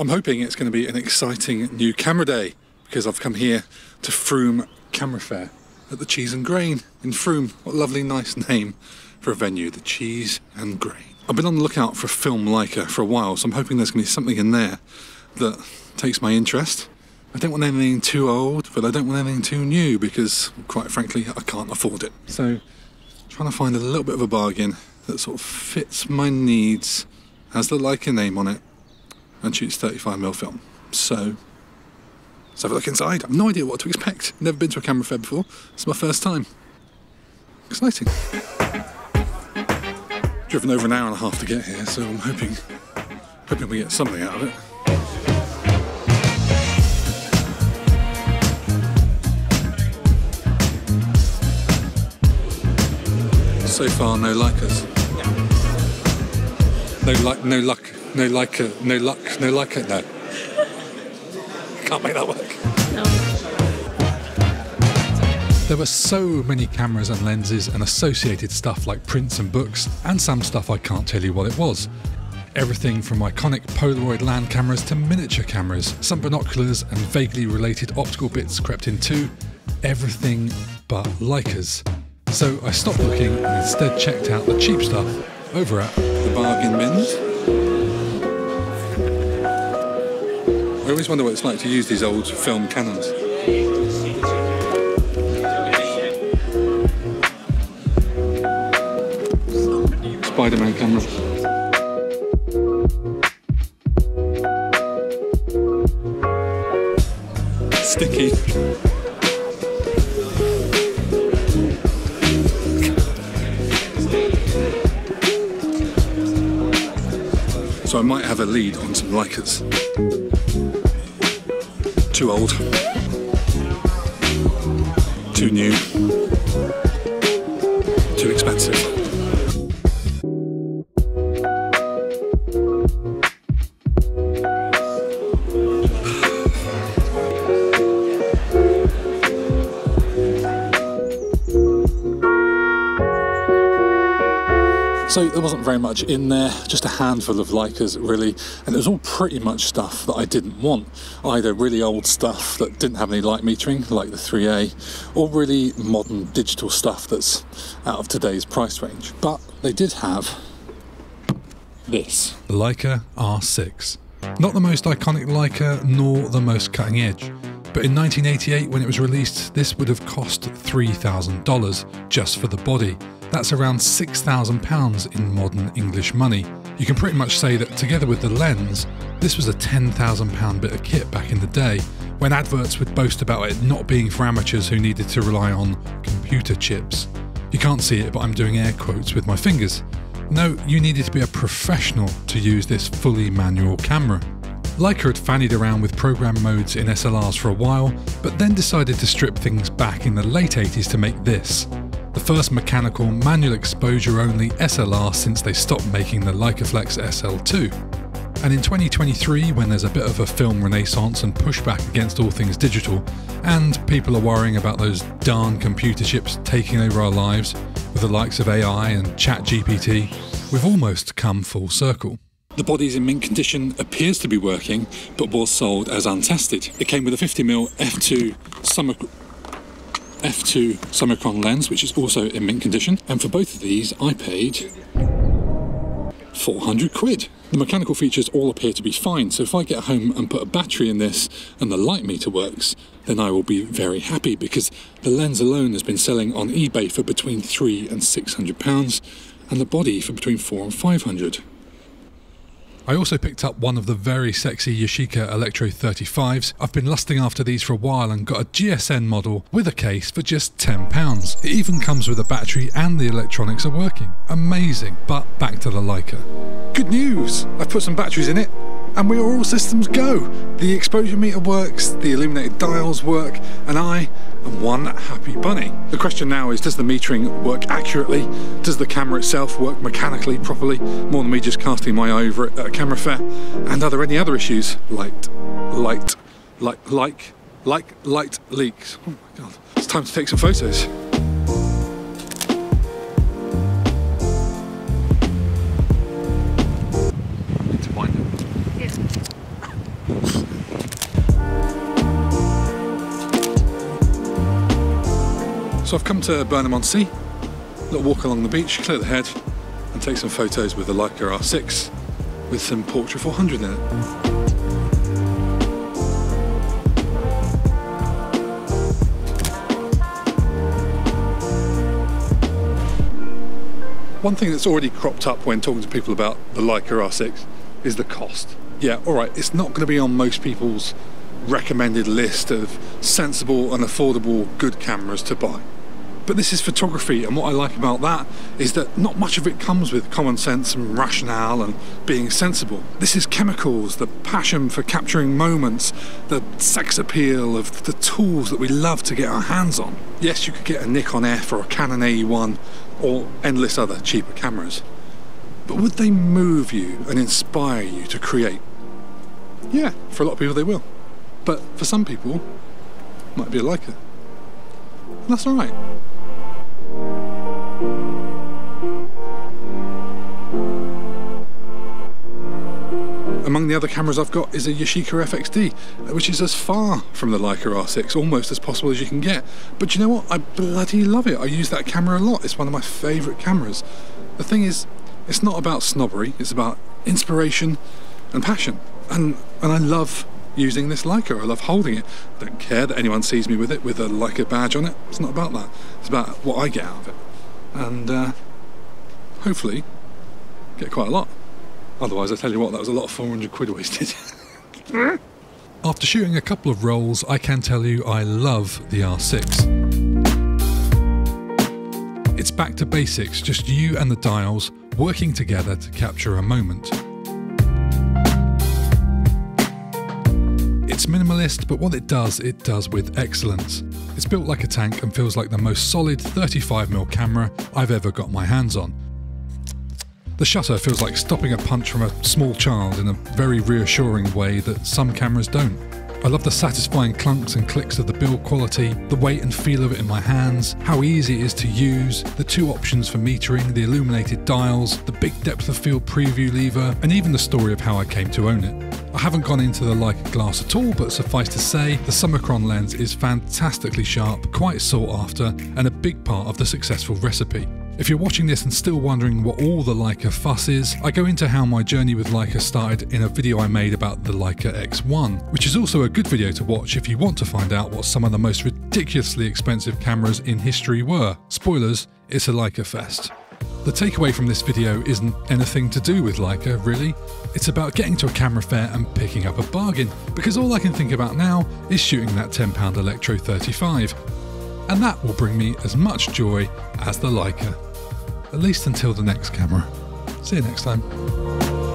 I'm hoping it's going to be an exciting new camera day because I've come here to Frome Camera Fair at the Cheese and Grain in Frome. What a lovely, nice name for a venue, the Cheese and Grain. I've been on the lookout for a film Leica for a while, so I'm hoping there's going to be something in there that takes my interest. I don't want anything too old, but I don't want anything too new because, quite frankly, I can't afford it. So, trying to find a little bit of a bargain that sort of fits my needs, has the Leica name on it, and shoots 35mm film. So, let's have a look inside. I've no idea what to expect. Never been to a camera fair before. It's my first time. Exciting. Driven over an hour and a half to get here, so I'm hoping, hoping we get something out of it. So far, no likers. No like, no luck, no like, liker, no luck, no liker. No, can't make that work. There were so many cameras and lenses and associated stuff like prints and books, and some stuff I can't tell you what it was. Everything from iconic Polaroid land cameras to miniature cameras, some binoculars and vaguely related optical bits crept in too. Everything but Leicas. So I stopped looking and instead checked out the cheap stuff over at the bargain bins. I always wonder what it's like to use these old film Canons. Spider-Man camera. Sticky. So I might have a lead on some Leicas. Too old. Too new. Too expensive. So there wasn't very much in there, just a handful of Leicas really, and it was all pretty much stuff that I didn't want. Either really old stuff that didn't have any light metering, like the 3A, or really modern digital stuff that's out of today's price range. But they did have this. Leica R6. Not the most iconic Leica, nor the most cutting edge. But in 1988, when it was released, this would have cost $3,000 just for the body. That's around £6,000 in modern English money. You can pretty much say that together with the lens, this was a £10,000 bit of kit back in the day, when adverts would boast about it not being for amateurs who needed to rely on computer chips. You can't see it, but I'm doing air quotes with my fingers. No, you needed to be a professional to use this fully manual camera. Leica had fannied around with program modes in SLRs for a while, but then decided to strip things back in the late 80s to make this. The first mechanical, manual exposure only SLR since they stopped making the Leicaflex SL2. And in 2023, when there's a bit of a film renaissance and pushback against all things digital, and people are worrying about those darn computer chips taking over our lives with the likes of AI and ChatGPT, we've almost come full circle. The body's in mint condition, appears to be working, but was sold as untested. It came with a 50mm f2 summer f2 Summicron lens, which is also in mint condition. And for both of these, I paid 400 quid. The mechanical features all appear to be fine, so if I get home and put a battery in this and the light meter works, then I will be very happy because the lens alone has been selling on eBay for between three and six hundred pounds, and the body for between four and five hundred. I also picked up one of the very sexy Yashica Electro 35s. I've been lusting after these for a while and got a GSN model with a case for just £10. It even comes with a battery and the electronics are working. Amazing. But back to the Leica. Good news! I've put some batteries in it and we are all systems go. The exposure meter works, the illuminated dials work, and I am one happy bunny. The question now is, does the metering work accurately? Does the camera itself work mechanically properly, more than me just casting my eye over it at a camera fair? And are there any other issues? Light, light, like, like, like, light leaks. Oh my God. It's time to take some photos. So I've come to Burnham on Sea, little walk along the beach, clear the head, and take some photos with the Leica R6 with some Portra 400 in it. One thing that's already cropped up when talking to people about the Leica R6 is the cost. Yeah, alright, it's not going to be on most people's recommended list of sensible and affordable good cameras to buy. But this is photography, and what I like about that is that not much of it comes with common sense and rationale and being sensible. This is chemicals, the passion for capturing moments, the sex appeal of the tools that we love to get our hands on. Yes, you could get a Nikon F or a Canon AE1 or endless other cheaper cameras. But would they move you and inspire you to create? Yeah, for a lot of people they will. But for some people, might be a. And that's alright. Among the other cameras I've got is a Yashica FXD, which is as far from the Leica R6 almost as possible as you can get. But you know what? I bloody love it. I use that camera a lot. It's one of my favourite cameras. The thing is, it's not about snobbery, it's about inspiration and passion. And, and I love using this Leica. I love holding it. I don't care that anyone sees me with it with a Leica badge on it. It's not about that. It's about what I get out of it. And uh, hopefully get quite a lot. Otherwise, I tell you what, that was a lot of 400 quid wasted. After shooting a couple of rolls, I can tell you I love the R6. It's back to basics, just you and the dials working together to capture a moment. It's minimalist, but what it does, it does with excellence. It's built like a tank and feels like the most solid 35mm camera I've ever got my hands on. The shutter feels like stopping a punch from a small child in a very reassuring way that some cameras don't. I love the satisfying clunks and clicks of the build quality, the weight and feel of it in my hands, how easy it is to use, the two options for metering, the illuminated dials, the big depth of field preview lever, and even the story of how I came to own it. I haven't gone into the Leica glass at all, but suffice to say, the Summicron lens is fantastically sharp, quite sought after, and a big part of the successful recipe. If you're watching this and still wondering what all the Leica fuss is, I go into how my journey with Leica started in a video I made about the Leica X1, which is also a good video to watch if you want to find out what some of the most ridiculously expensive cameras in history were. Spoilers, it's a Leica fest. The takeaway from this video isn't anything to do with Leica, really. It's about getting to a camera fair and picking up a bargain, because all I can think about now is shooting that £10 Electro 35. And that will bring me as much joy as the Leica at least until the next camera. See you next time.